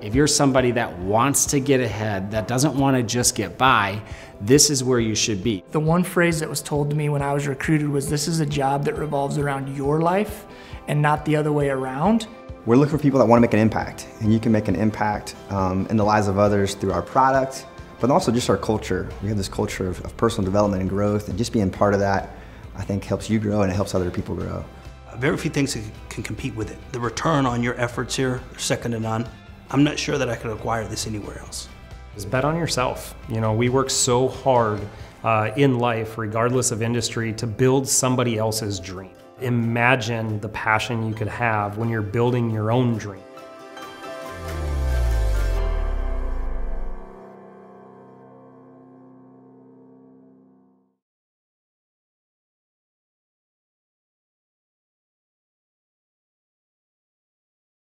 If you're somebody that wants to get ahead, that doesn't want to just get by, this is where you should be. The one phrase that was told to me when I was recruited was this is a job that revolves around your life and not the other way around. We're looking for people that want to make an impact, and you can make an impact um, in the lives of others through our product, but also just our culture. We have this culture of, of personal development and growth, and just being part of that, I think, helps you grow and it helps other people grow. Very few things can compete with it. The return on your efforts here are second to none. I'm not sure that I could acquire this anywhere else. Just bet on yourself. You know, we work so hard uh, in life, regardless of industry, to build somebody else's dream. Imagine the passion you could have when you're building your own dream.